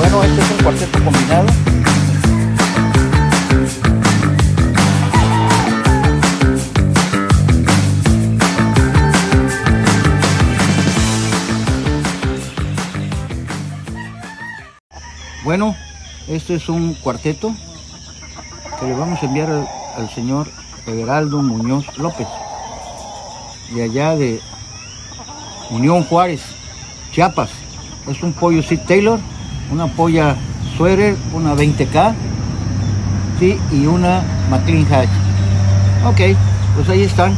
Bueno, este es un cuarteto combinado. Bueno, este es un cuarteto que le vamos a enviar al, señor Everaldo Muñoz López, de allá de Unión Juárez, Chiapas. Es un pollo Sid Taylor, una polla Sweater, una 20K, sí, y una McLean Hatch. Ok, pues ahí están.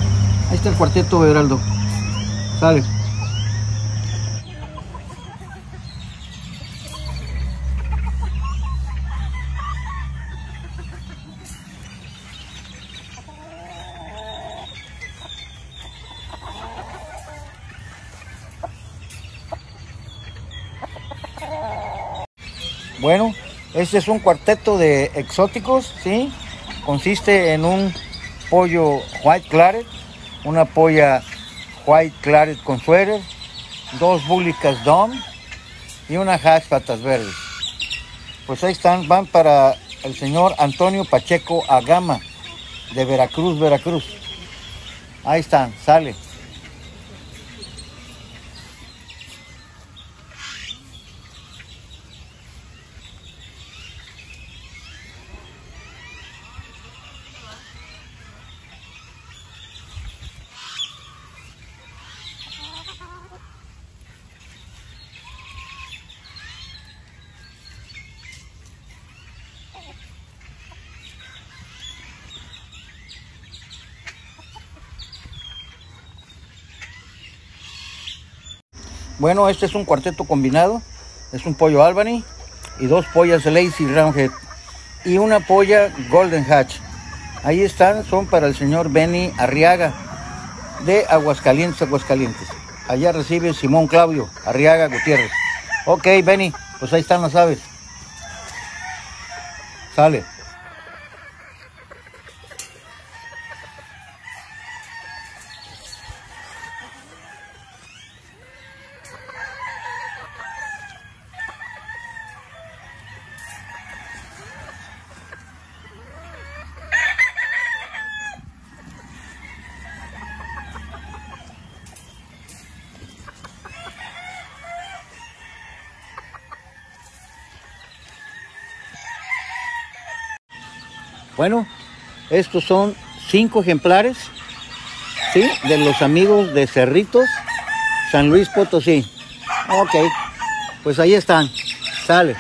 Ahí está el cuarteto Everaldo. Sale. Bueno, este es un cuarteto de exóticos, ¿sí? Consiste en un pollo white claret, una polla white claret con suéter, dos búlicas dom y una hash patas verdes. Pues ahí están, van para el señor Antonio Pacheco Agama de Veracruz, Veracruz. Ahí están, sale. Bueno, este es un cuarteto combinado. Es un pollo Albany y dos pollas Lazy Roundhead y una polla Golden Hatch. Ahí están, son para el señor Benny Arriaga de Aguascalientes, Aguascalientes. Allá recibe Simón Claudio Arriaga Gutiérrez. Ok, Benny, pues ahí están las aves. Sale. Bueno, estos son cinco ejemplares, ¿sí? De los amigos de Cerritos, San Luis Potosí. Ok, pues ahí están. Sale.